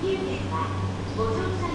急電はご乗車